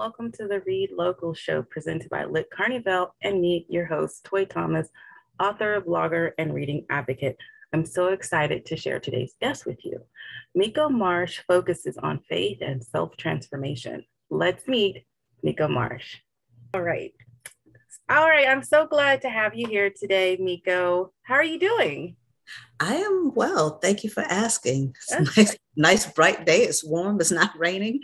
welcome to the Read Local show presented by Lit Carnivale and me, your host, Toi Thomas, author, blogger, and reading advocate. I'm so excited to share today's guest with you. Miko Marsh focuses on faith and self transformation. Let's meet Miko Marsh. All right. All right. I'm so glad to have you here today, Miko. How are you doing? I am well. Thank you for asking. It's nice, nice, bright day. It's warm. It's not raining.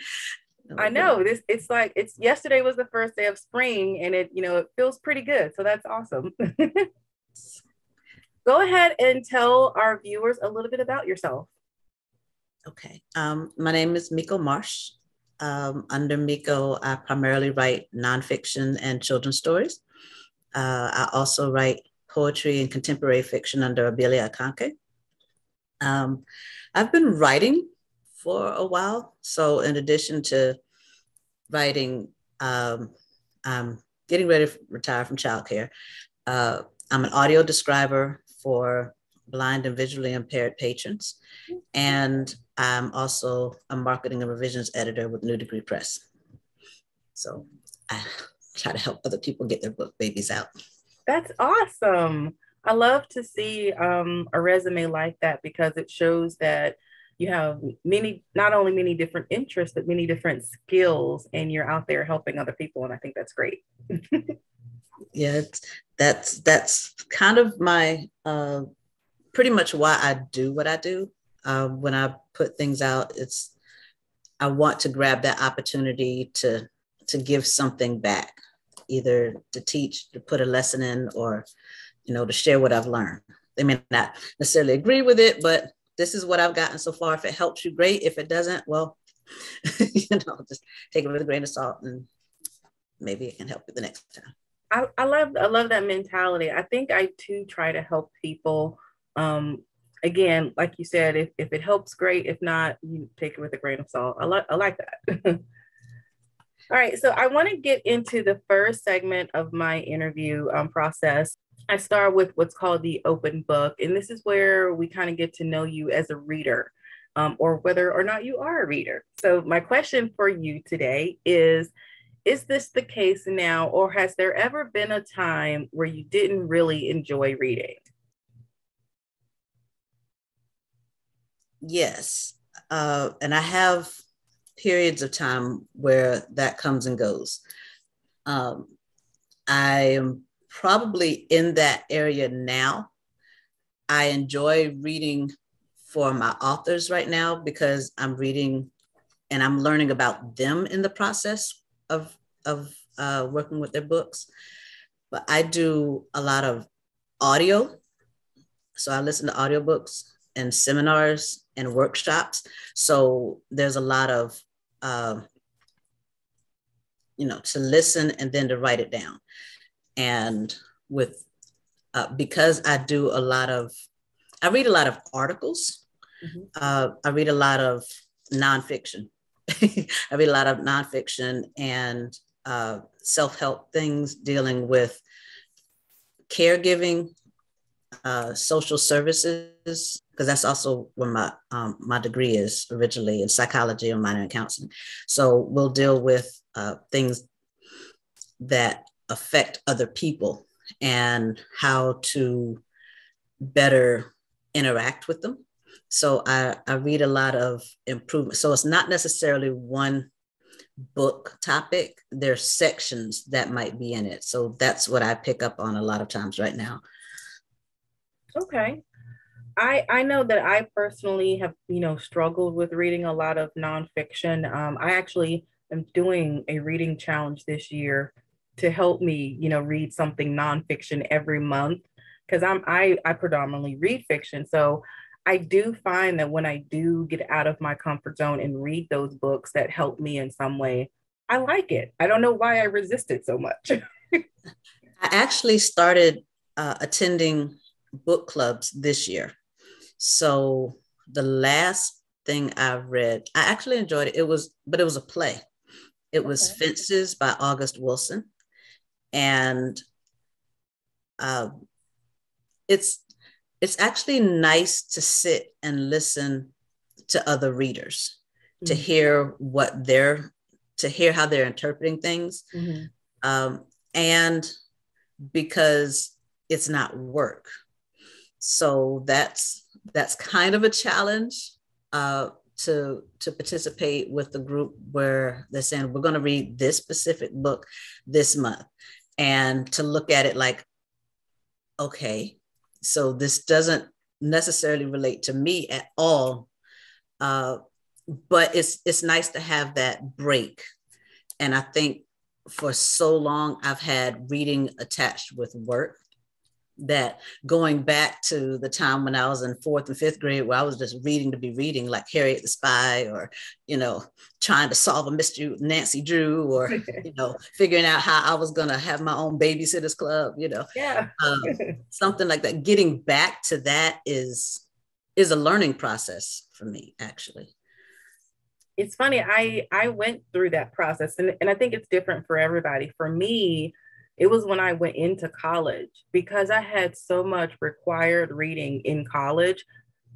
I know this. It's like it's yesterday was the first day of spring, and it you know it feels pretty good. So that's awesome. Go ahead and tell our viewers a little bit about yourself. Okay. Um, my name is Miko Marsh. Um, under Miko, I primarily write nonfiction and children's stories. Uh, I also write poetry and contemporary fiction under Obelia Akanke. Um, I've been writing for a while. So, in addition to writing, um, I'm getting ready to retire from childcare. Uh, I'm an audio describer for blind and visually impaired patrons. And I'm also a marketing and revisions editor with New Degree Press. So I try to help other people get their book babies out. That's awesome. I love to see um, a resume like that because it shows that you have many, not only many different interests, but many different skills, and you're out there helping other people. And I think that's great. yeah, that's that's kind of my uh, pretty much why I do what I do. Uh, when I put things out, it's I want to grab that opportunity to to give something back, either to teach, to put a lesson in, or you know, to share what I've learned. They may not necessarily agree with it, but this is what I've gotten so far. If it helps you, great. If it doesn't, well, you know, just take it with a grain of salt and maybe it can help you the next time. I, I love I love that mentality. I think I too try to help people. Um, again, like you said, if, if it helps, great. If not, you take it with a grain of salt. I like I like that. All right, so I want to get into the first segment of my interview um, process. I start with what's called the open book, and this is where we kind of get to know you as a reader, um, or whether or not you are a reader. So my question for you today is is this the case now, or has there ever been a time where you didn't really enjoy reading? Yes. Uh, and I have periods of time where that comes and goes. Um, I am probably in that area now. I enjoy reading for my authors right now because I'm reading and I'm learning about them in the process of of uh, working with their books, but I do a lot of audio. So I listen to audiobooks and seminars and workshops. So there's a lot of uh, you know to listen and then to write it down. And with uh, because I do a lot of I read a lot of articles. Mm-hmm. Uh, I read a lot of nonfiction. I read a lot of nonfiction and uh, self help things dealing with caregiving, uh, social services, because that's also where my um, my degree is originally in psychology and minor in counseling. So we'll deal with uh, things that affect other people and how to better interact with them so I, I read a lot of improvement. So it's not necessarily one book topic. There's sections that might be in it. So that's what I pick up on a lot of times right now. Okay. I, I know that I personally have, you know, struggled with reading a lot of nonfiction. Um, I actually am doing a reading challenge this year to help me, you know, read something nonfiction every month because I'm I I predominantly read fiction. So I do find that when I do get out of my comfort zone and read those books that help me in some way, I like it. I don't know why I resist it so much. I actually started uh, attending book clubs this year. So the last thing I read, I actually enjoyed it. It was, but it was a play. It was okay. Fences by August Wilson. And uh, it's it's actually nice to sit and listen to other readers mm-hmm. to hear what their to hear how they're interpreting things mm-hmm. um, and because it's not work so that's that's kind of a challenge uh, to to participate with the group where they're saying we're going to read this specific book this month and to look at it like okay so this doesn't necessarily relate to me at all uh, but it's it's nice to have that break. And i think for so long i've had reading attached with work that going back to the time when I was in fourth and fifth grade, where I was just reading to be reading, like Harriet the Spy, or you know, trying to solve a mystery with Nancy Drew, or you know, figuring out how I was going to have my own babysitters club, you know, yeah, um, something like that. Getting back to that is is a learning process for me, actually. It's funny. I I went through that process, and and I think it's different for everybody. For me it was when I went into college because I had so much required reading in college.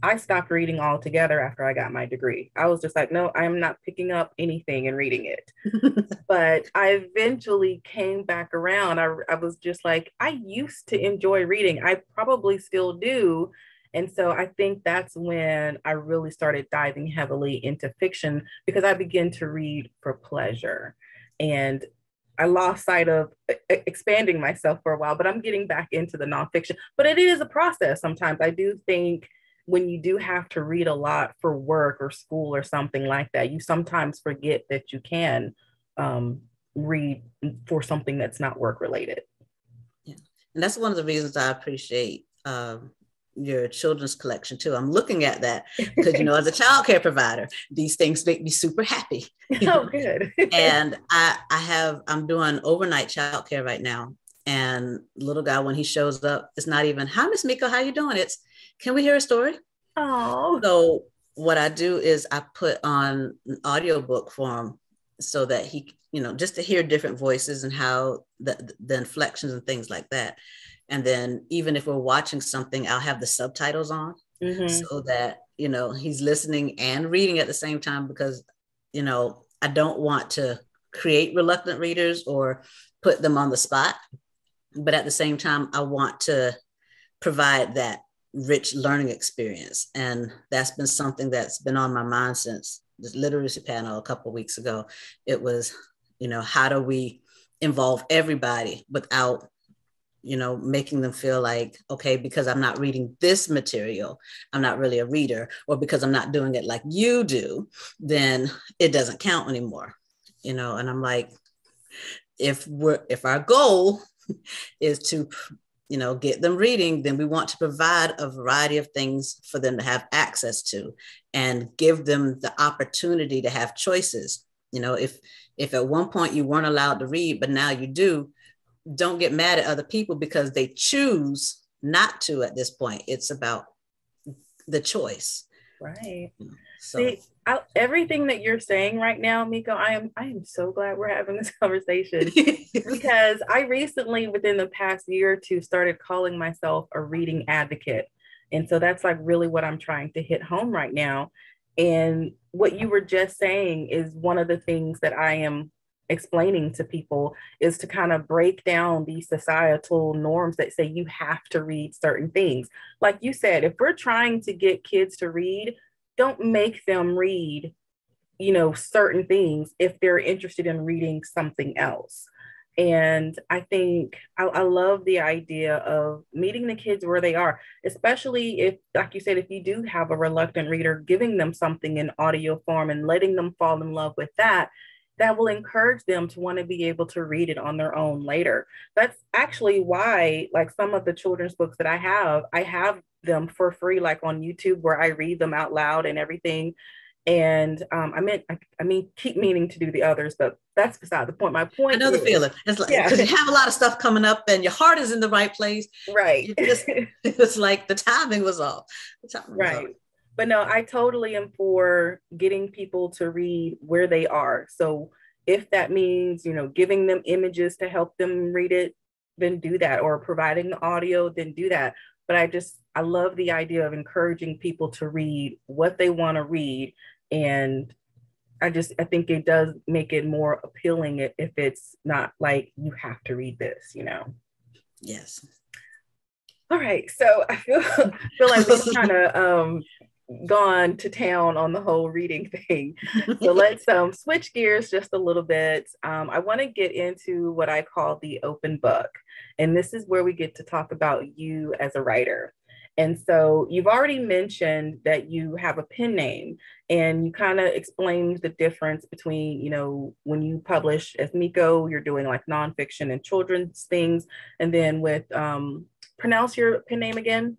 I stopped reading altogether after I got my degree. I was just like, no, I'm not picking up anything and reading it. but I eventually came back around. I, I was just like, I used to enjoy reading. I probably still do. And so I think that's when I really started diving heavily into fiction because I began to read for pleasure. And I lost sight of expanding myself for a while, but I'm getting back into the nonfiction. But it is a process sometimes. I do think when you do have to read a lot for work or school or something like that, you sometimes forget that you can um, read for something that's not work related. Yeah. And that's one of the reasons I appreciate um, your children's collection too. I'm looking at that because you know, as a child care provider, these things make me super happy. Oh, good. and I I have I'm doing overnight child care right now. And little guy, when he shows up, it's not even, hi, Miss Miko, how you doing? It's can we hear a story? Oh. So what I do is I put on an audiobook for him so that he, you know, just to hear different voices and how the, the inflections and things like that. And then even if we're watching something, I'll have the subtitles on mm-hmm. so that, you know, he's listening and reading at the same time because, you know, I don't want to create reluctant readers or put them on the spot. But at the same time, I want to provide that rich learning experience. And that's been something that's been on my mind since this literacy panel a couple weeks ago. It was, you know, how do we involve everybody without you know, making them feel like, okay, because I'm not reading this material, I'm not really a reader, or because I'm not doing it like you do, then it doesn't count anymore. You know, and I'm like, if we're if our goal is to you know get them reading then we want to provide a variety of things for them to have access to and give them the opportunity to have choices you know if if at one point you weren't allowed to read but now you do don't get mad at other people because they choose not to at this point. It's about the choice. Right. So See, I, everything that you're saying right now, Miko, I am I am so glad we're having this conversation because I recently, within the past year or two, started calling myself a reading advocate. And so that's like really what I'm trying to hit home right now. And what you were just saying is one of the things that I am explaining to people is to kind of break down these societal norms that say you have to read certain things. Like you said, if we're trying to get kids to read, don't make them read, you know, certain things if they're interested in reading something else. And I think I, I, love the idea of meeting the kids where they are, especially if, like you said, if you do have a reluctant reader, giving them something in audio form and letting them fall in love with that that will encourage them to want to be able to read it on their own later. That's actually why, like some of the children's books that I have, I have them for free, like on YouTube, where I read them out loud and everything. And um, I meant, I, I, mean, keep meaning to do the others, but that's beside the point. My point. I know is, the feeling. It's like because yeah. you have a lot of stuff coming up, and your heart is in the right place. Right. Just, it's like the timing was off. Timing right. Was off but no, I totally am for getting people to read where they are. So if that means, you know, giving them images to help them read it, then do that, or providing the audio, then do that. But I just, I love the idea of encouraging people to read what they want to read and I just I think it does make it more appealing if it's not like you have to read this, you know. Yes. All right, so I feel feel like we're kind of um, gone to town on the whole reading thing. So let's um, switch gears just a little bit. Um, I want to get into what I call the open book, and this is where we get to talk about you as a writer. And so you've already mentioned that you have a pen name and you kind of explained the difference between, you know, when you publish as Miko, you're doing like nonfiction and children's things. And then with, um, pronounce your pen name again?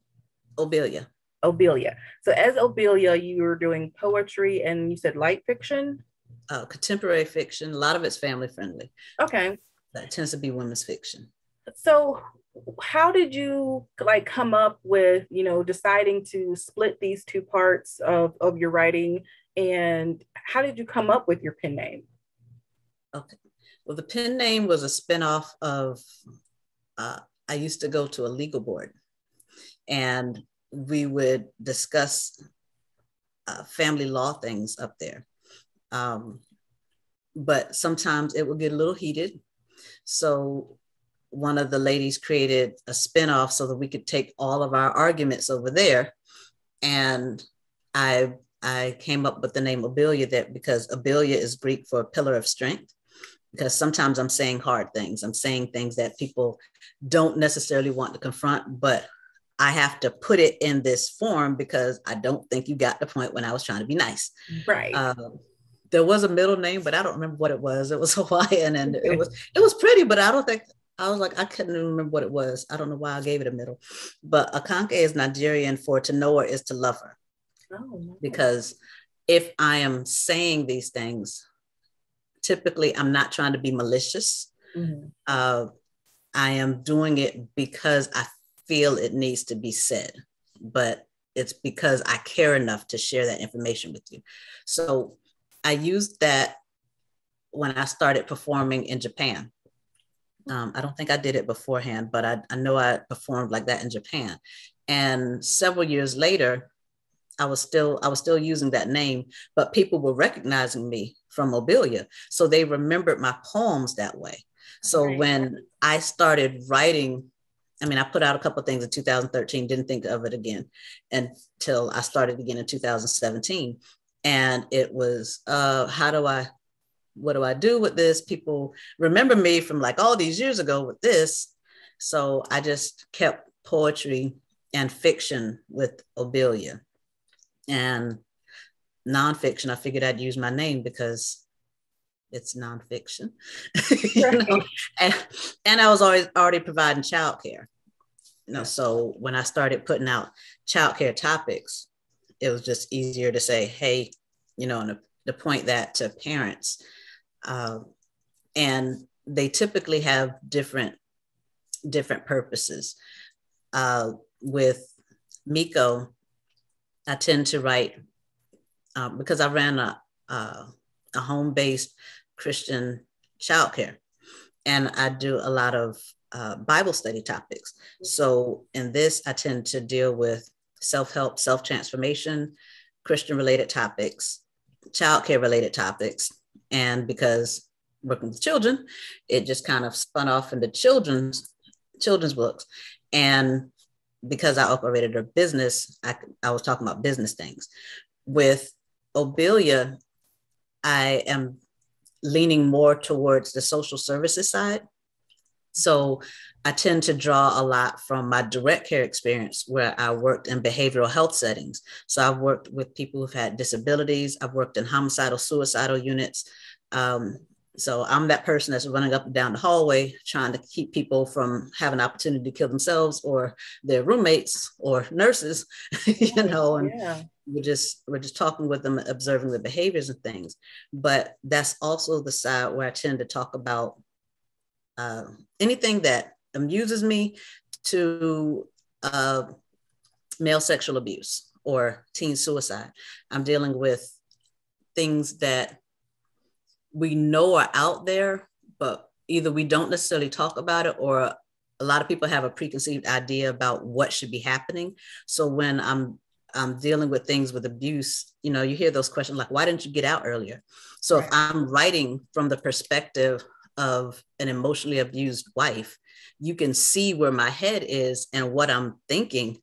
Obelia. Obelia. So as Obelia, you were doing poetry and you said light fiction? Uh, contemporary fiction. A lot of it's family friendly. Okay. That tends to be women's fiction. So how did you like come up with you know deciding to split these two parts of, of your writing and how did you come up with your pen name okay well the pen name was a spinoff of uh, i used to go to a legal board and we would discuss uh, family law things up there um, but sometimes it would get a little heated so one of the ladies created a spinoff so that we could take all of our arguments over there. And I I came up with the name Obelia that because Obelia is Greek for pillar of strength. Because sometimes I'm saying hard things. I'm saying things that people don't necessarily want to confront, but I have to put it in this form because I don't think you got the point when I was trying to be nice. Right. Um, there was a middle name, but I don't remember what it was. It was Hawaiian and it was it was pretty, but I don't think I was like, I couldn't remember what it was. I don't know why I gave it a middle. But Akanke is Nigerian for to know her is to love her. Oh, because if I am saying these things, typically I'm not trying to be malicious. Mm-hmm. Uh, I am doing it because I feel it needs to be said, but it's because I care enough to share that information with you. So I used that when I started performing in Japan. Um, I don't think I did it beforehand, but I, I know I performed like that in Japan. And several years later, I was still I was still using that name, but people were recognizing me from Obelia, so they remembered my poems that way. So right. when I started writing, I mean, I put out a couple things in 2013, didn't think of it again until I started again in 2017, and it was uh, how do I what do I do with this? People remember me from like all these years ago with this. So I just kept poetry and fiction with Obelia. And nonfiction, I figured I'd use my name because it's nonfiction. you know? and, and I was always already providing childcare. So when I started putting out childcare topics, it was just easier to say, hey, you know, and to, point that to parents uh, and they typically have different different purposes. Uh, with Miko, I tend to write uh, because I ran a, a, a home based Christian childcare, and I do a lot of uh, Bible study topics. So in this, I tend to deal with self help, self transformation, Christian related topics, childcare related topics, and because working with children, it just kind of spun off into children's children's books. And because I operated a business, I, I was talking about business things. With Obelia, I am leaning more towards the social services side. So I tend to draw a lot from my direct care experience where I worked in behavioral health settings. So I've worked with people who've had disabilities, I've worked in homicidal, suicidal units. Um, so I'm that person that's running up and down the hallway trying to keep people from having an opportunity to kill themselves or their roommates or nurses, you know, and yeah. we're just we're just talking with them, observing the behaviors and things. But that's also the side where I tend to talk about uh, anything that amuses me to uh, male sexual abuse or teen suicide. I'm dealing with things that we know are out there, but either we don't necessarily talk about it or a lot of people have a preconceived idea about what should be happening. So when I'm I'm dealing with things with abuse, you know, you hear those questions like, why didn't you get out earlier? So right. if I'm writing from the perspective of an emotionally abused wife, you can see where my head is and what I'm thinking.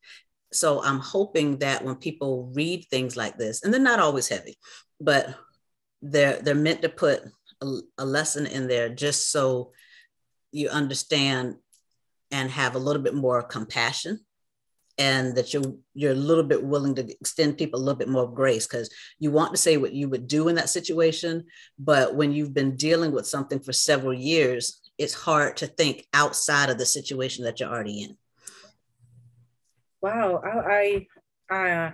So I'm hoping that when people read things like this, and they're not always heavy, but they're they're meant to put a, a lesson in there just so you understand and have a little bit more compassion and that you're you're a little bit willing to extend people a little bit more grace because you want to say what you would do in that situation but when you've been dealing with something for several years it's hard to think outside of the situation that you're already in. Wow i i i,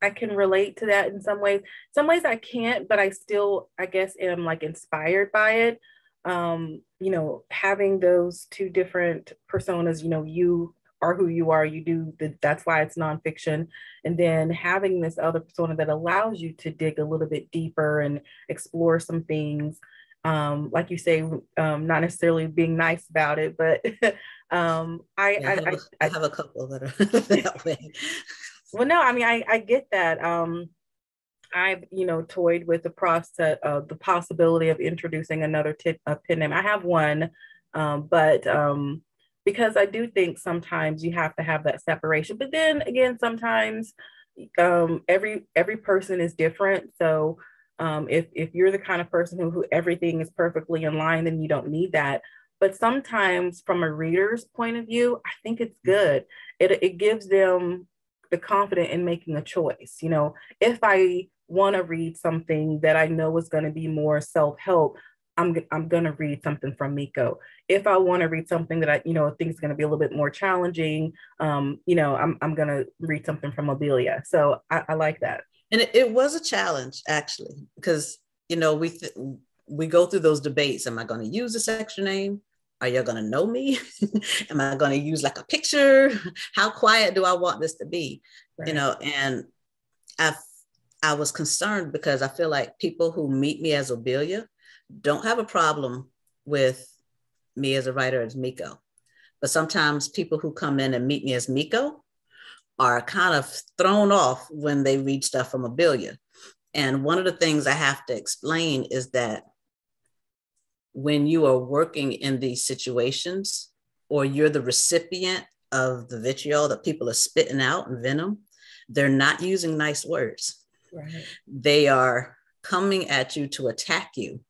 I can relate to that in some ways. Some ways i can't but i still i guess am like inspired by it. Um you know having those two different personas you know you are who you are you do the, that's why it's nonfiction. And then having this other persona that allows you to dig a little bit deeper and explore some things um, like you say um, not necessarily being nice about it but um, I, yeah, I, I, have a, I, I, have a couple that are that way. Well no i mean i, I get that. Um, I've, you know, toyed with the process of the possibility of introducing another tip, a pen name. I have one, um, but um, because I do think sometimes you have to have that separation. But then again, sometimes um, every every person is different. So um, if if you're the kind of person who, who everything is perfectly in line, then you don't need that. But sometimes, from a reader's point of view, I think it's good. It it gives them the confidence in making a choice. You know, if I want to read something that I know is going to be more self help, I'm, I'm going to read something from Miko. If I want to read something that I, you know, think is going to be a little bit more challenging, um, you know, I'm, I'm going to read something from Obelia. So I, I like that. And it, it, was a challenge actually, because, you know, we, th- we go through those debates. Am I going to use a section name? Are you going to know me? Am I going to use like a picture? How quiet do I want this to be? Right. You know, and I I was concerned because I feel like people who meet me as Obelia don't have a problem with me as a writer as Miko. But sometimes people who come in and meet me as Miko are kind of thrown off when they read stuff from Obelia. And one of the things I have to explain is that when you are working in these situations, or you're the recipient of the vitriol that people are spitting out and venom, they're not using nice words. Right. They are coming at you to attack you.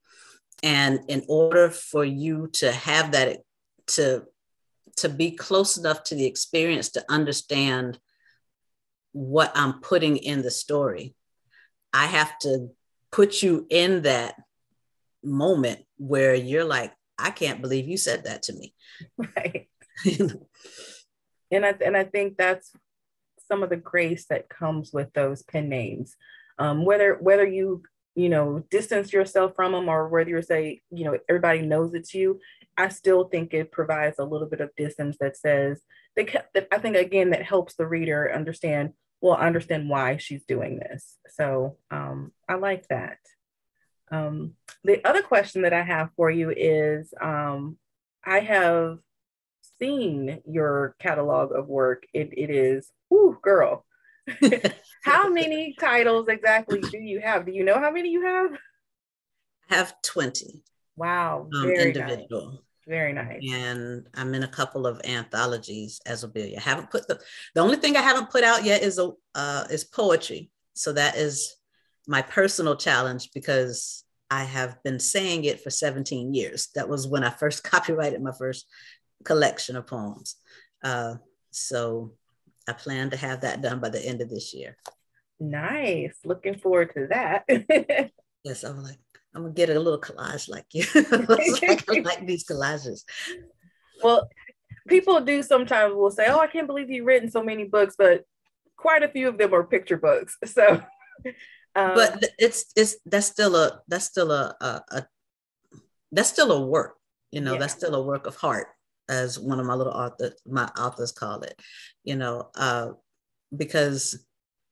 And in order for you to have that, to, to be close enough to the experience to understand what I'm putting in the story, I have to put you in that moment where you're like, I can't believe you said that to me. Right. and I and I think that's some of the grace that comes with those pen names. Um, whether whether you you know distance yourself from them or whether you say you know everybody knows it's you, I still think it provides a little bit of distance that says that I think again that helps the reader understand well understand why she's doing this. So um, I like that. Um, the other question that I have for you is um, I have seen your catalog of work. It, it is, ooh, girl. how many titles exactly do you have? Do you know how many you have? I have 20. Wow. Um, very individual. Nice. Very nice. And I'm in a couple of anthologies as Obelia. I haven't put the the only thing I haven't put out yet is a uh, is poetry. So that is my personal challenge because I have been saying it for 17 years. That was when I first copyrighted my first collection of poems. Uh, so I plan to have that done by the end of this year. Nice. Looking forward to that. yes, I'm like, I'm gonna get a little collage like you. I like these collages. Well, people do sometimes will say, "Oh, I can't believe you've written so many books," but quite a few of them are picture books. So, um, but it's it's that's still a that's still a, a, a that's still a work. You know, yeah. that's still a work of heart as one of my little author my authors call it you know uh, because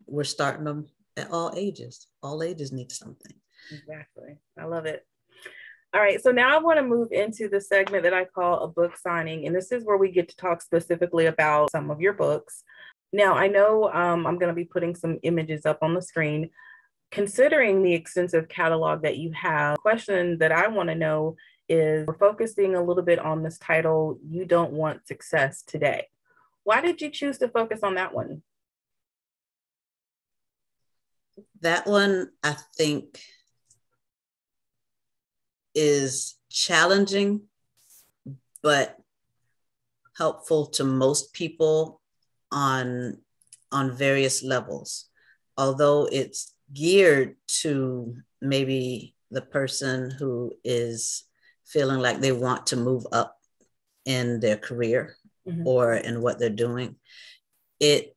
we're starting them at all ages. All ages need something. Exactly. I love it. All right. So now i want to move into the segment that i call a book signing and this is where we get to talk specifically about some of your books. Now, I know um, I'm going to be putting some images up on the screen. Considering the extensive catalog that you have, question that I want to know is we're focusing a little bit on this title, You Don't Want Success Today. Why did you choose to focus on that one? That one, I think, is challenging, but helpful to most people on, on various levels. Although it's geared to maybe the person who is feeling like they want to move up in their career mm-hmm. or in what they're doing. It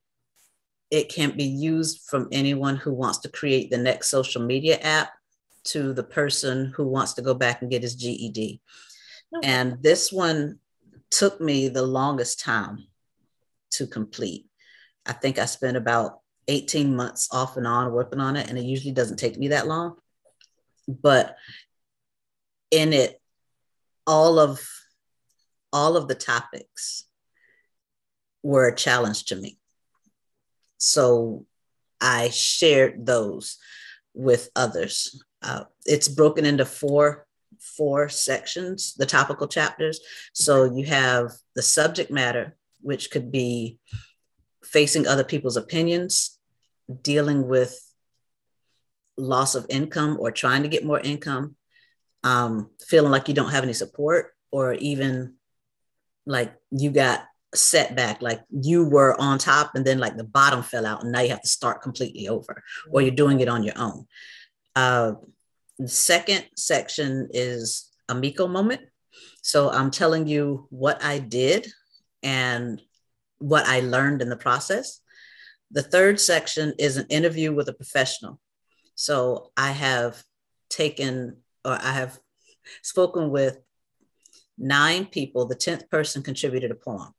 it can be used from anyone who wants to create the next social media app to the person who wants to go back and get his GED. Okay. And this one took me the longest time to complete. I think I spent about 18 months off and on working on it, and it usually doesn't take me that long. But in it, all of all of the topics were a challenge to me. So I shared those with others. Uh, it's broken into four four sections, the topical chapters. So you have the subject matter, which could be facing other people's opinions, dealing with loss of income or trying to get more income, um, feeling like you don't have any support, or even like you got setback like you were on top and then like the bottom fell out and now you have to start completely over or you're doing it on your own. Uh, the second section is a miko moment. So i'm telling you what i did and what i learned in the process. The third section is an interview with a professional. So i have taken or i have spoken with nine people the 10th person contributed a poem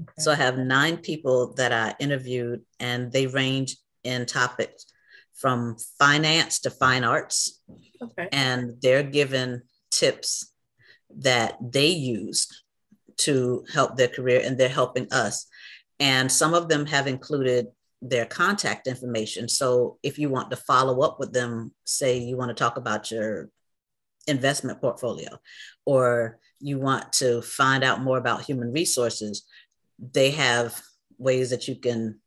Okay. So I have nine people that I interviewed, and they range in topics from finance to fine arts. Okay. And they're given tips that they used to help their career, and they're helping us. And some of them have included their contact information. So if you want to follow up with them, say you want to talk about your investment portfolio, or you want to find out more about human resources, they have ways that you can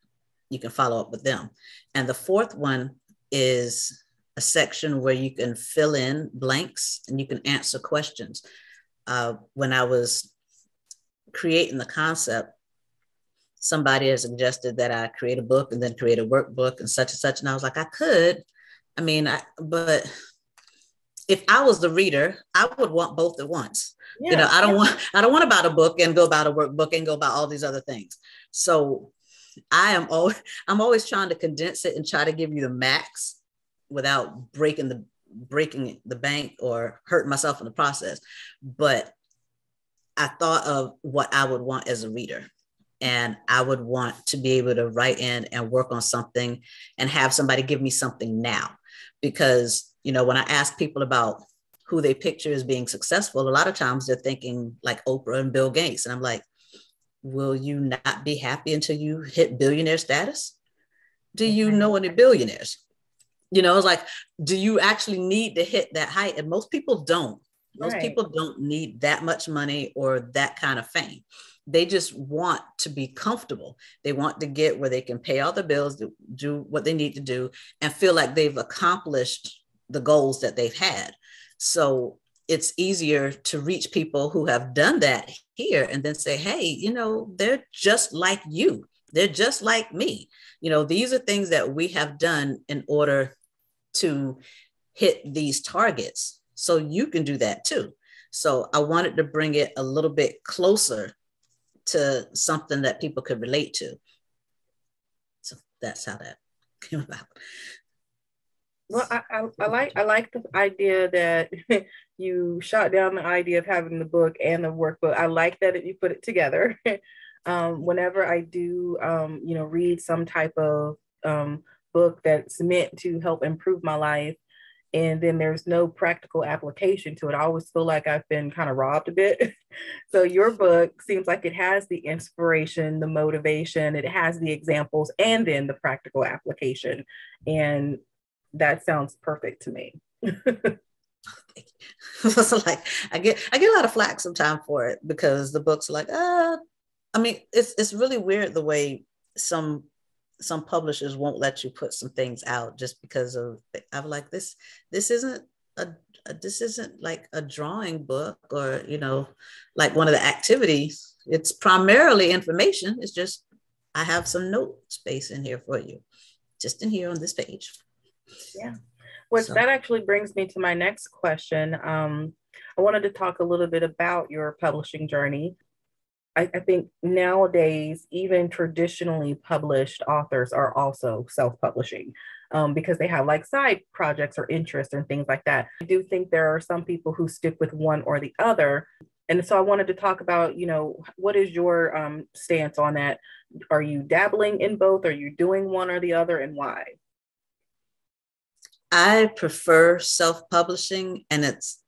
you can follow up with them. And the fourth one is a section where you can fill in blanks and you can answer questions. Uh, when I was creating the concept, somebody has suggested that I create a book and then create a workbook and such and such. And I was like, I could. I mean, I, but if I was the reader, I would want both at once. Yeah. You know, I don't want I don't want to buy a book and go buy a workbook and go buy all these other things. So I am always I'm always trying to condense it and try to give you the max without breaking the breaking the bank or hurting myself in the process. But I thought of what I would want as a reader. And I would want to be able to write in and work on something and have somebody give me something now. Because, you know, when I ask people about who they picture as being successful, a lot of times they're thinking like Oprah and Bill Gates. And I'm like, will you not be happy until you hit billionaire status? Do you know any billionaires? You know, it's like, do you actually need to hit that height? And most people don't. Most right. people don't need that much money or that kind of fame. They just want to be comfortable. They want to get where they can pay all the bills, do, do what they need to do, and feel like they've accomplished the goals that they've had. So it's easier to reach people who have done that here and then say, hey, you know, they're just like you. They're just like me. You know, these are things that we have done in order to hit these targets. So you can do that too. So I wanted to bring it a little bit closer to something that people could relate to. So that's how that came about. Well, I, I, I, like I like the idea that you shot down the idea of having the book and the workbook. I like that if you put it together. um, whenever I do, um, you know, read some type of um, book that's meant to help improve my life, and then there's no practical application to it. I always feel like I've been kind of robbed a bit. so your book seems like it has the inspiration, the motivation, it has the examples, and then the practical application. And that sounds perfect to me. so like I get I get a lot of flack sometimes for it because the books are like, uh, I mean, it's it's really weird the way some some publishers won't let you put some things out just because of I'm like this this isn't a, a, this isn't like a drawing book or you know like one of the activities. It's primarily information. It's just I have some note space in here for you just in here on this page yeah which so. that actually brings me to my next question um, I wanted to talk a little bit about your publishing journey I, I think nowadays, even traditionally published authors are also self publishing. Um, because they have like side projects or interests and things like that. I do think there are some people who stick with one or the other. And so I wanted to talk about, you know, what is your um, stance on that? Are you dabbling in both? Are you doing one or the other and why? I prefer self publishing, and it's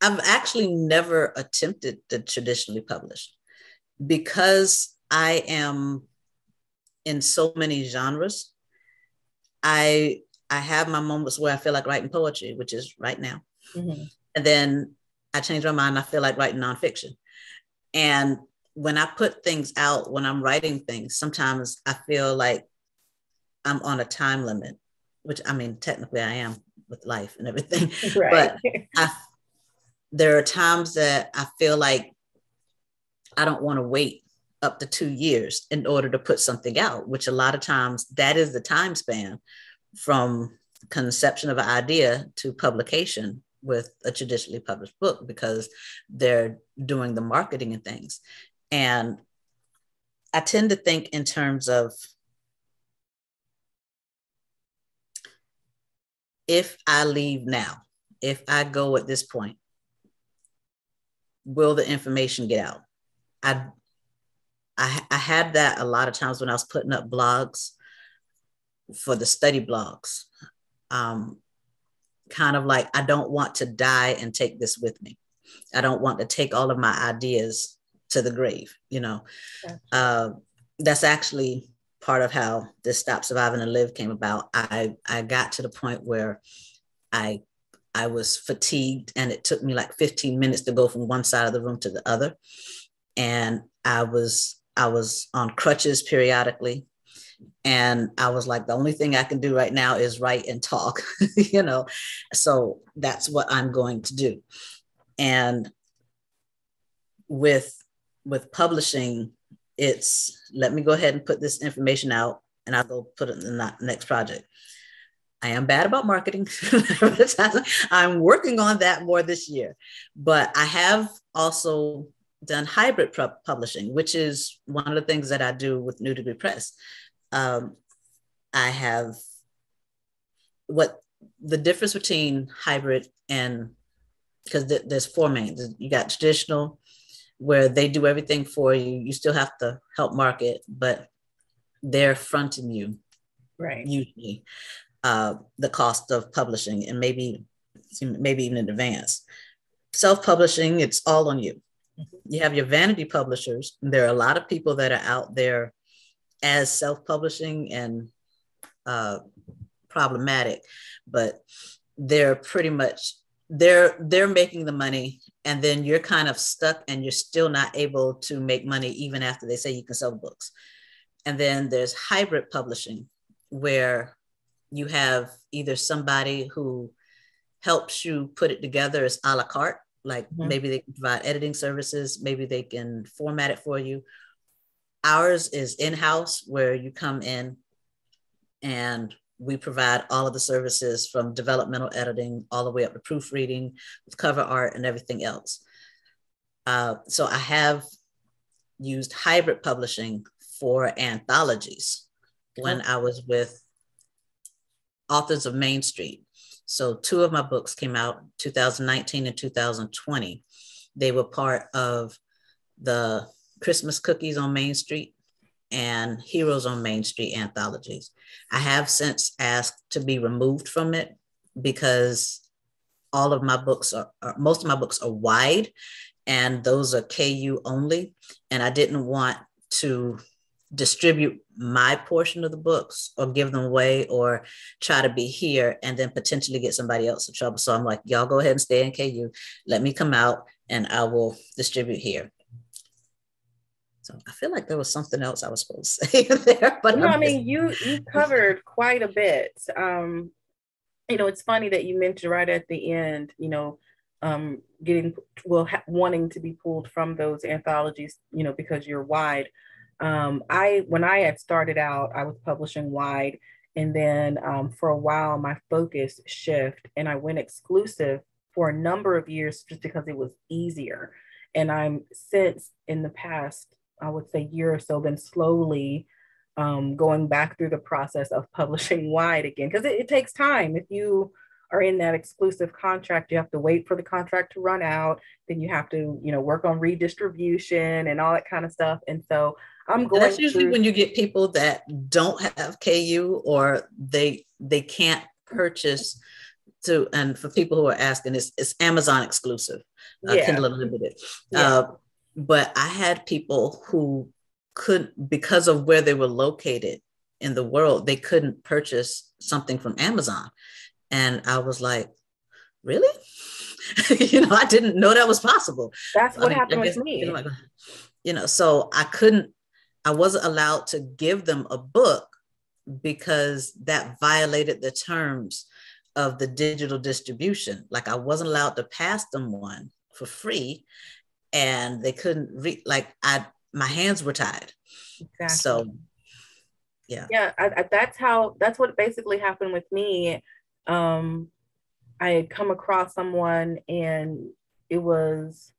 I've actually never attempted to traditionally publish because I am in so many genres. I I have my moments where I feel like writing poetry, which is right now. Mm-hmm. And then I change my mind. I feel like writing nonfiction. And when I put things out, when I'm writing things, sometimes I feel like I'm on a time limit, which I mean, technically I am with life and everything. Right. But I there are times that I feel like I don't want to wait up to two years in order to put something out, which a lot of times that is the time span from conception of an idea to publication with a traditionally published book because they're doing the marketing and things. And I tend to think in terms of if I leave now, if I go at this point, will the information get out? I, I, I had that a lot of times when I was putting up blogs for the study blogs. Um, kind of like, I don't want to die and take this with me. I don't want to take all of my ideas to the grave, you know. Uh, that's actually part of how this Stop Surviving and Live came about. I, I got to the point where I I was fatigued and it took me like 15 minutes to go from one side of the room to the other. And I was I was on crutches periodically. And I was like, the only thing I can do right now is write and talk, you know. So that's what I'm going to do. And with with publishing, it's let me go ahead and put this information out and I'll go put it in the next project. I am bad about marketing. I'm working on that more this year. But I have also done hybrid publishing, which is one of the things that I do with New Degree Press. Um, I have what the difference between hybrid and because th- there's four main. You got traditional, where they do everything for you. You still have to help market, but they're fronting you, right? Usually, uh, the cost of publishing and maybe maybe even in advance. Self-publishing, it's all on you. Mm-hmm. You have your vanity publishers. There are a lot of people that are out there as self-publishing and uh, problematic, but they're pretty much they're they're making the money and then you're kind of stuck and you're still not able to make money even after they say you can sell the books and then there's hybrid publishing where you have either somebody who helps you put it together as a la carte, like mm-hmm. maybe they can provide editing services, maybe they can format it for you. Ours is in house where you come in and we provide all of the services from developmental editing all the way up to proofreading with cover art and everything else. Uh, so I have used hybrid publishing for anthologies when I was with authors of Main Street. So two of my books came out 2019 and 2020. They were part of the Christmas cookies on Main Street. And Heroes on Main Street anthologies. I have since asked to be removed from it because all of my books are, most of my books are wide and those are KU only. And I didn't want to distribute my portion of the books or give them away or try to be here and then potentially get somebody else in trouble. So I'm like, y'all go ahead and stay in KU. Let me come out and I will distribute here. So I feel like there was something else I was supposed to say there, but no, I mean you you covered quite a bit. Um, you know, it's funny that you mentioned right at the end, you know, um, getting well ha- wanting to be pulled from those anthologies, you know, because you're wide. Um, I when I had started out, I was publishing wide, and then um, for a while my focus shift, and I went exclusive for a number of years just because it was easier. And I'm since in the past I would say, year or so, been slowly um, going back through the process of publishing wide again, because it, it takes time. If you are in that exclusive contract, you have to wait for the contract to run out. Then you have to, you know, work on redistribution and all that kind of stuff. And so I'm going. And that's usually through- when you get people that don't have KU or they they can't purchase to. And for people who are asking, it's, it's Amazon exclusive, uh, yeah. Kindle Unlimited. Yeah. Uh, but I had people who could, because of where they were located in the world, they couldn't purchase something from Amazon. And I was like, really? you know, I didn't know that was possible. That's what I mean, happened guess, with me. You know, like, you know, so I couldn't, I wasn't allowed to give them a book because that violated the terms of the digital distribution. Like I wasn't allowed to pass them one for free and they couldn't read like i my hands were tied. Exactly. so yeah. Yeah I, I, that's how that's what basically happened with me. Um i had come across someone and it was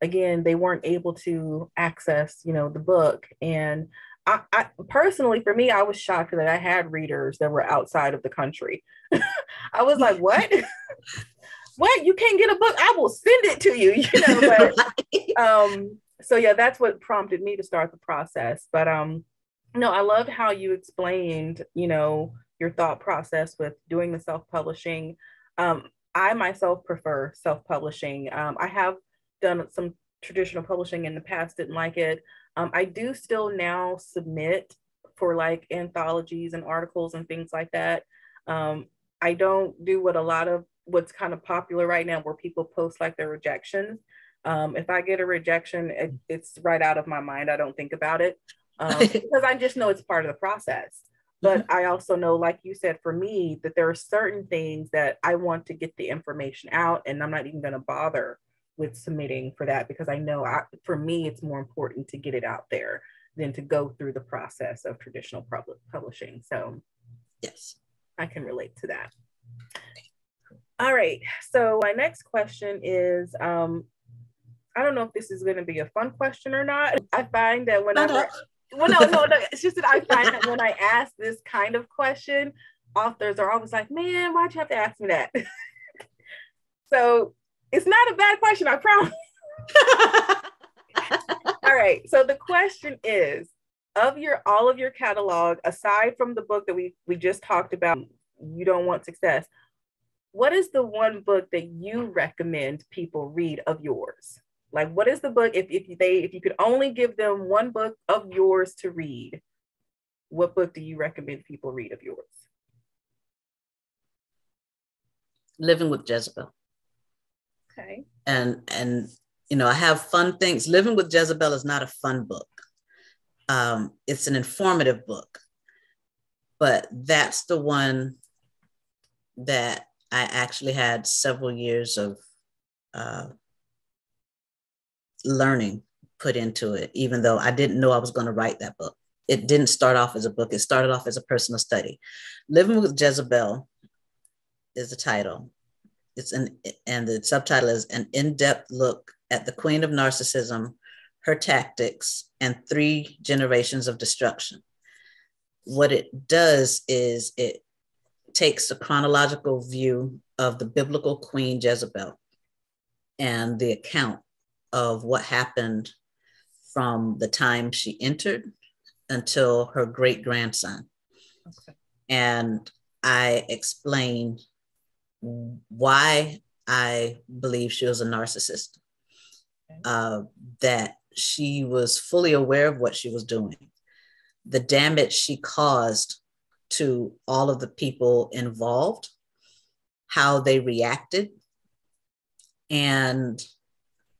again they weren't able to access you know the book. And I, I, personally for me i was shocked that i had readers that were outside of the country. I was like what what? You can't get a book? I will send it to you you know but um so yeah that's what prompted me to start the process but um no i loved how you explained you know your thought process with doing the self-publishing. Um i myself prefer self-publishing. Um i have done some traditional publishing in the past didn't like it. Um, i do still now submit for like anthologies and articles and things like that. Um, i don't do what a lot of what's kind of popular right now where people post like their rejections. Um, if I get a rejection, it, it's right out of my mind. I don't think about it um, because I just know it's part of the process. But mm-hmm. I also know, like you said, for me, that there are certain things that I want to get the information out, and I'm not even going to bother with submitting for that because I know I, for me, it's more important to get it out there than to go through the process of traditional public publishing. So, yes, I can relate to that. All right. So my next question is um, I don't know if this is going to be a fun question or not. I find that when I well, no, no, no, it's just that I find that when I ask this kind of question, authors are always like, "Man, why'd you have to ask me that?" so it's not a bad question, I promise. all right. So the question is, of your all of your catalog, aside from the book that we we just talked about, you don't want success what is the one book that you recommend people read of yours? Like, what is the book if, if they if you could only give them one book of yours to read, what book do you recommend people read of yours? Living with Jezebel. Okay. And and you know, I have fun things. Living with Jezebel is not a fun book. Um, it's an informative book, but that's the one that I actually had several years of uh, learning put into it, even though I didn't know I was going to write that book. It didn't start off as a book, it started off as a personal study. Living with Jezebel is the title. It's an and the subtitle is an in-depth look at the queen of narcissism, her tactics, and three generations of destruction. What it does is it takes a chronological view of the biblical queen Jezebel and the account of what happened from the time she entered until her great grandson. Okay. And I explained why I believe she was a narcissist, okay. uh, that she was fully aware of what she was doing, the damage she caused to all of the people involved, how they reacted, and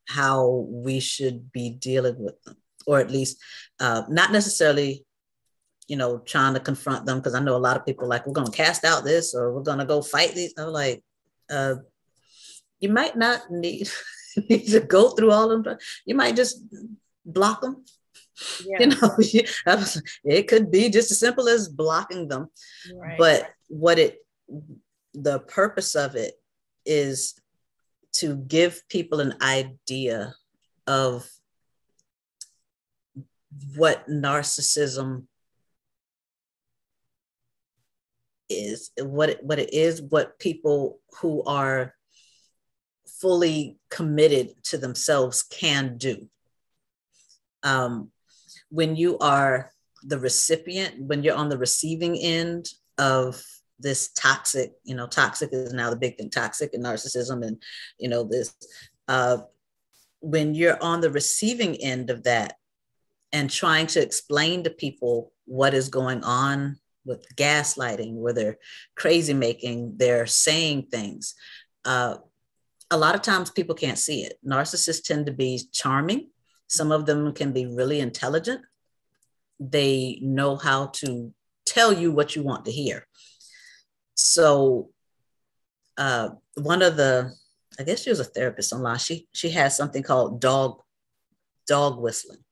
how we should be dealing with them, or at least uh, not necessarily, you know, trying to confront them. Because I know a lot of people like, we're going to cast out this or we're going to go fight these. I'm like, uh, you might not need, need to go through all of them. You might just block them. Yeah. You know, it could be just as simple as blocking them. Right. But what it, the purpose of it is to give people an idea of what narcissism is what it, what it is what people who are fully committed to themselves can do um, when you are the recipient when you're on the receiving end of this toxic, you know, toxic is now the big thing, toxic and narcissism, and you know, this uh, when you're on the receiving end of that and trying to explain to people what is going on with gaslighting, where they're crazy making, they're saying things. Uh, a lot of times people can't see it. Narcissists tend to be charming. Some of them can be really intelligent. They know how to tell you what you want to hear. So uh, one of the, I guess she was a therapist online. She she has something called dog dog whistling.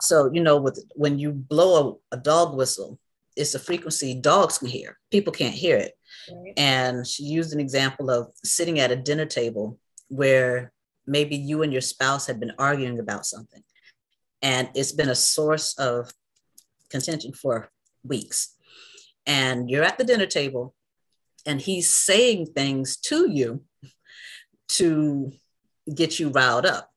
So you know, with when you blow a, a dog whistle, it's a frequency dogs can hear. People can't hear it. Right. And she used an example of sitting at a dinner table where maybe you and your spouse have been arguing about something, and it's been a source of contention for weeks. And you're at the dinner table and he's saying things to you to get you riled up.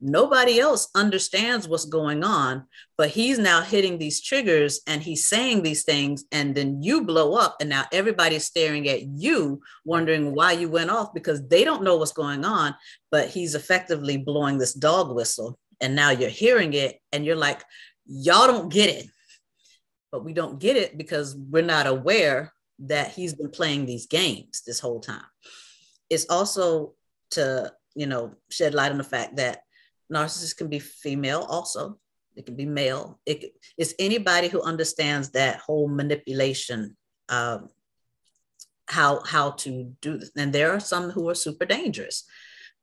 Nobody else understands what's going on, but he's now hitting these triggers and he's saying these things, and then you blow up, and now everybody's staring at you, wondering why you went off because they don't know what's going on, but he's effectively blowing this dog whistle, and now you're hearing it, and you're like, y'all don't get it. But we don't get it because we're not aware that he's been playing these games this whole time. It's also to, you know, shed light on the fact that narcissists can be female also. It can be male. It, it's anybody who understands that whole manipulation, um, how how to do this. And there are some who are super dangerous.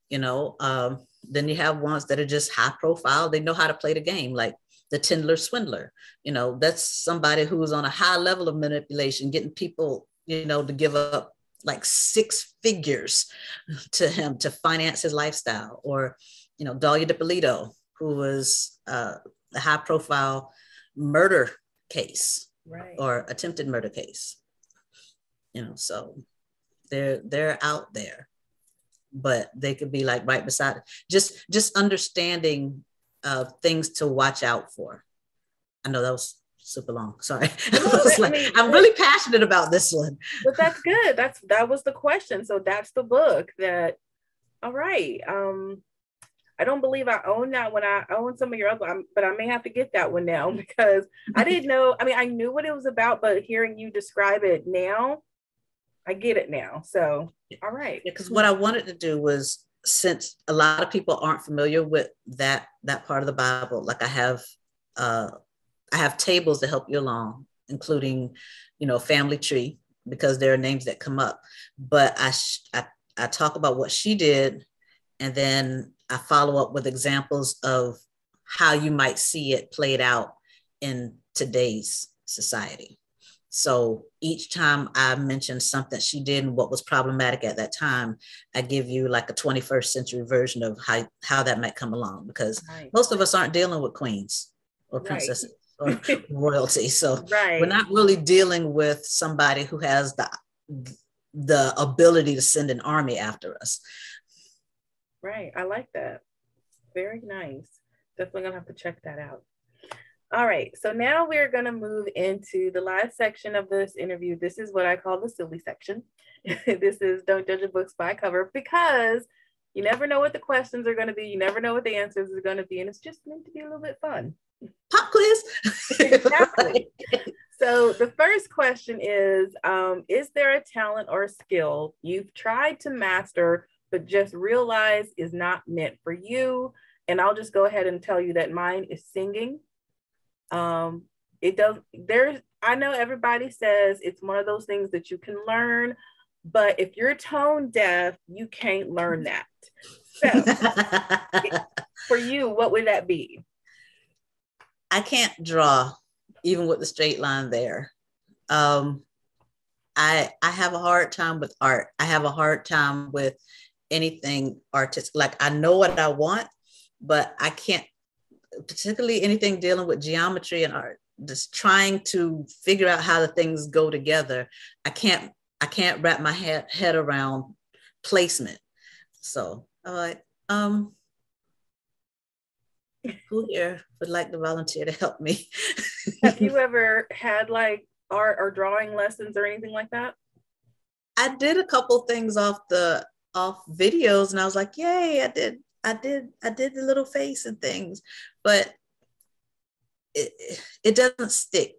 You know, um, then you have ones that are just high profile. They know how to play the game. Like the Tinder swindler. You know, that's somebody who's on a high level of manipulation, getting people, you know, to give up like six figures to him to finance his lifestyle. Or, you know, Dalia Dippolito, who was uh, a high profile murder case right. or attempted murder case. You know, so they're they're out there but they could be like right beside it. Just just understanding of things to watch out for. I know that was super long. Sorry. like, I mean, I'm really passionate about this one. But that's good. That's that was the question. So that's the book that all right. Um I don't believe I own that when I own some of your other, but I may have to get that one now because I didn't know. I mean, I knew what it was about, but hearing you describe it now, I get it now. So, all right. Because what I wanted to do was since a lot of people aren't familiar with that that part of the Bible, like I have uh, I have tables to help you along, including, you know, family tree because there are names that come up. But I I, I talk about what she did, and then I follow up with examples of how you might see it played out in today's society. So each time I mention something she did and what was problematic at that time, I give you like a 21st century version of how, how that might come along because right. most of us aren't dealing with queens or princesses right. or royalty. So right. we're not really dealing with somebody who has the the ability to send an army after us. Right. I like that. Very nice. Definitely gonna have to check that out. All right, so now we're going to move into the last section of this interview. This is what I call the silly section. this is don't judge a book by cover because you never know what the questions are going to be. You never know what the answers are going to be, and it's just meant to be a little bit fun. Pop quiz. exactly. So the first question is um, Is there a talent or a skill you've tried to master, but just realize is not meant for you? And I'll just go ahead and tell you that mine is singing. Um, it does, there's, I know everybody says it's one of those things that you can learn, but if you're tone deaf, you can't learn that. So for you, what would that be? I can't draw even with the straight line there. Um, I I have a hard time with art. I have a hard time with anything artistic. Like I know what I want, but I can't, particularly anything dealing with geometry and art. Just trying to figure out how the things go together. I can't I can't wrap my head head around placement. So all right. Um who here would like to volunteer to help me? Have you ever had like art or drawing lessons or anything like that? I did a couple things off the off videos and I was like, yay, I did, I did, I did the little face and things, but it, it doesn't stick.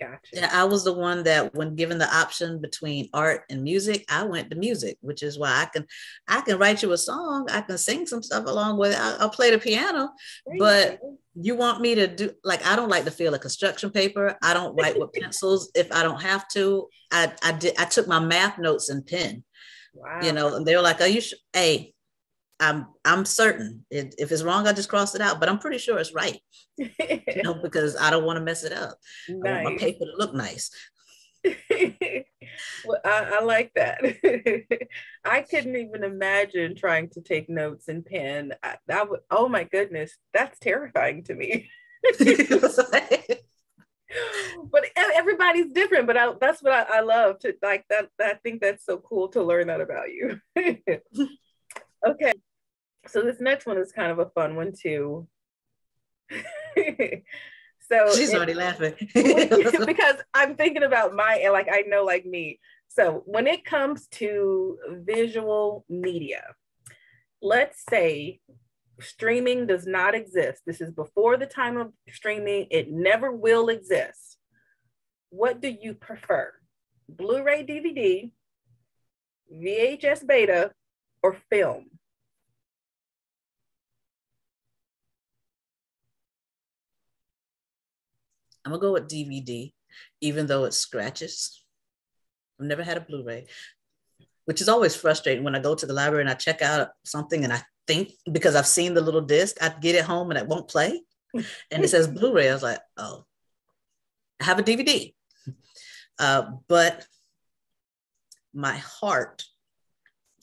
Gotcha. Yeah, I was the one that when given the option between art and music, I went to music, which is why I can I can write you a song, I can sing some stuff along with it. I, will play the piano, but you want me to do like I don't like to feel a construction paper. I don't write with pencils if I don't have to. I I did I took my math notes in pen. Wow. You know, and they were like, "Are you sh- hey, I'm I'm certain it, if it's wrong, I just cross it out, but I'm pretty sure it's right. you know, because I don't want to mess it up. Nice. I want my paper to look nice. well, I, I, like that. I couldn't even imagine trying to take notes in pen. I, that would, oh my goodness, that's terrifying to me. but everybody's different. But I, that's what I, I love to like that. I think that's so cool to learn that about you. okay, so this next one is kind of a fun one too. so she's already laughing because I'm thinking about my like I know like me. So when it comes to visual media, let's say streaming does not exist. This is before the time of streaming. It never will exist. What do you prefer? Blu-ray DVD, VHS beta, or film? I'm gonna go with DVD, even though it scratches. I've never had a Blu-ray, which is always frustrating when I go to the library and I check out something and I think because I've seen the little disc, I get it home and it won't play. And it says Blu-ray. I was like, oh, I have a DVD. Uh, but my heart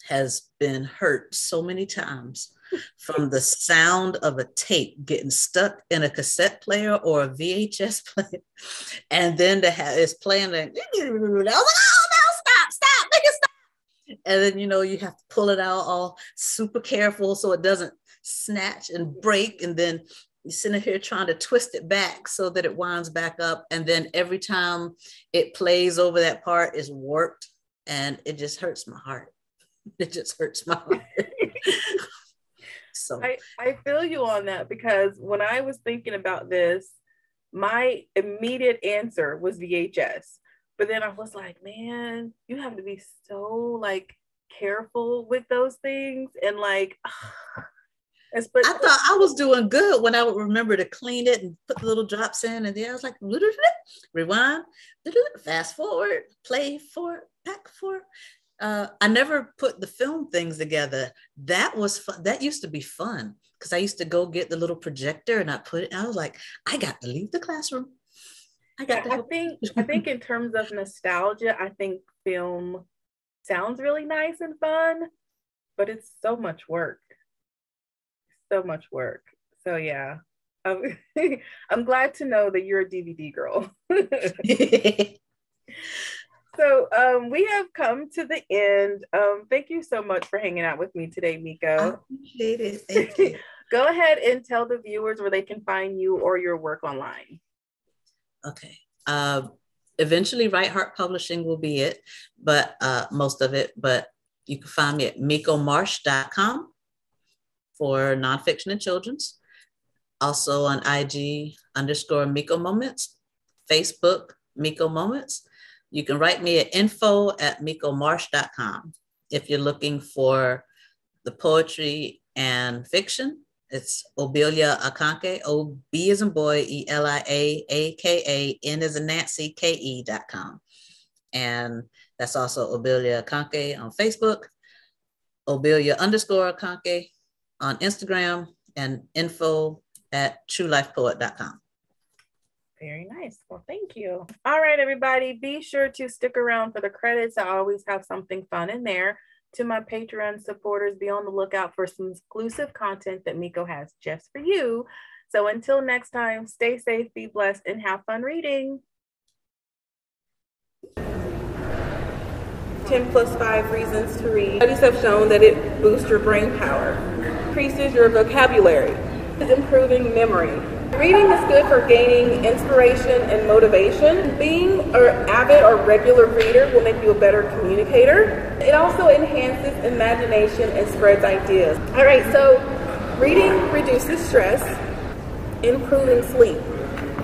has been hurt so many times from the sound of a tape getting stuck in a cassette player or a VHS player. And then to have it's playing like, oh no, stop, stop, make it stop. And then you know you have to pull it out all super careful so it doesn't snatch and break. And then you're sitting here trying to twist it back so that it winds back up. And then every time it plays over that part is warped and it just hurts my heart. It just hurts my heart. So I, I feel you on that because when I was thinking about this, my immediate answer was VHS. But then I was like, man, you have to be so like careful with those things and like but I thought I was doing good when I would remember to clean it and put the little drops in, and then I was like, rewind, fast forward, play for, back for, uh, I never put the film things together. That was fun. That used to be fun because I used to go get the little projector and I put it. I was like, I got to leave the classroom. I got. I think. I think in terms of nostalgia, I think film sounds really nice and fun, but it's so much work. So much work. So yeah, I'm, I'm glad to know that you're a DVD girl. So um, we have come to the end. Um, thank you so much for hanging out with me today, Miko. I appreciate it. Thank you. go ahead and tell the viewers where they can find you or your work online. Okay. Uh, eventually, Right Heart Publishing will be it, but uh, most of it. But you can find me at mikomarsh.com for nonfiction and children's. Also on IG underscore Miko Moments, Facebook Miko Moments. You can write me at info at mikomarsh.com if you're looking for the poetry and fiction. It's Obelia Akanke, O B is in boy, E L I A A K A, N is in Nancy, K E dot com. And that's also Obelia Akanke on Facebook, Obelia underscore Akanke on Instagram, and info at truelifepoet.com. Very nice. Well, thank you. All right, everybody, be sure to stick around for the credits. I always have something fun in there. To my Patreon supporters, be on the lookout for some exclusive content that Miko has just for you. So until next time, stay safe, be blessed, and have fun reading. 10 plus 5 reasons to read. Studies have shown that it boosts your brain power, increases your vocabulary, is improving memory. Reading is good for gaining inspiration and motivation. Being an avid or regular reader will make you a better communicator. It also enhances imagination and spreads ideas. All right, so reading reduces stress, improving sleep.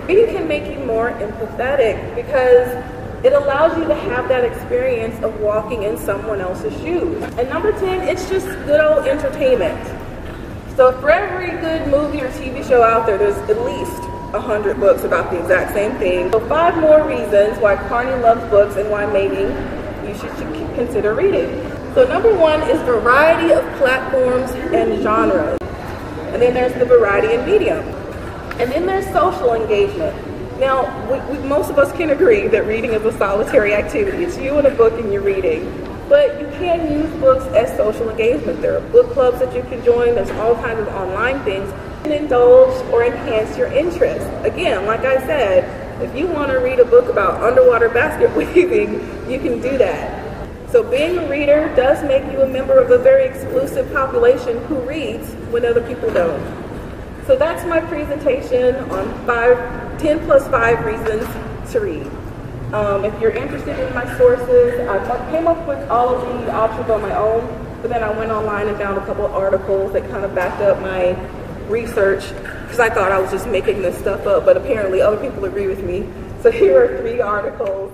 Reading can make you more empathetic because it allows you to have that experience of walking in someone else's shoes. And number 10, it's just good old entertainment. So for every good movie or TV show out there, there's at least a hundred books about the exact same thing. So five more reasons why Carney loves books and why maybe you should consider reading. So number one is variety of platforms and genres. And then there's the variety in medium. And then there's social engagement. Now, we, we, most of us can agree that reading is a solitary activity. It's you and a book and you're reading. But you can use books as social engagement. There are book clubs that you can join. There's all kinds of online things. You can indulge or enhance your interest. Again, like I said, if you want to read a book about underwater basket weaving, you can do that. So being a reader does make you a member of a very exclusive population who reads when other people don't. So that's my presentation on five 10 plus 5 reasons to read. Um, if you're interested in my sources, I came up with all of the options on my own, but then I went online and found a couple of articles that kind of backed up my research because I thought I was just making this stuff up, but apparently other people agree with me. So here are three articles